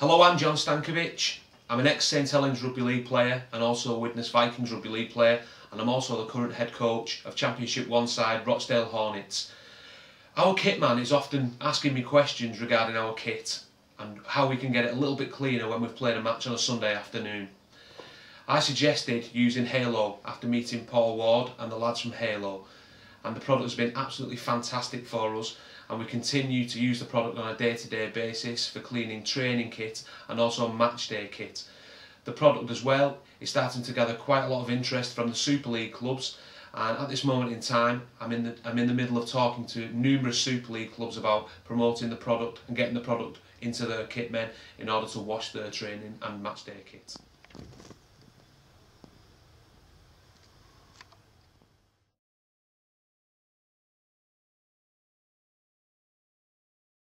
Hello, I'm John Stankevitch. I'm an ex-St Helens Rugby League player and also a Widnes Vikings Rugby League player and I'm also the current head coach of Championship 1 side Rochdale Hornets. Our kit man is often asking me questions regarding our kit and how we can get it a little bit cleaner when we've played a match on a Sunday afternoon. I suggested using Halo after meeting Paul Ward and the lads from Halo and the product has been absolutely fantastic for us and we continue to use the product on a day-to-day -day basis for cleaning training kit and also match day kit. The product as well is starting to gather quite a lot of interest from the Super League clubs and at this moment in time I'm in the I'm in the middle of talking to numerous Super League clubs about promoting the product and getting the product into their kit men in order to wash their training and match day kits.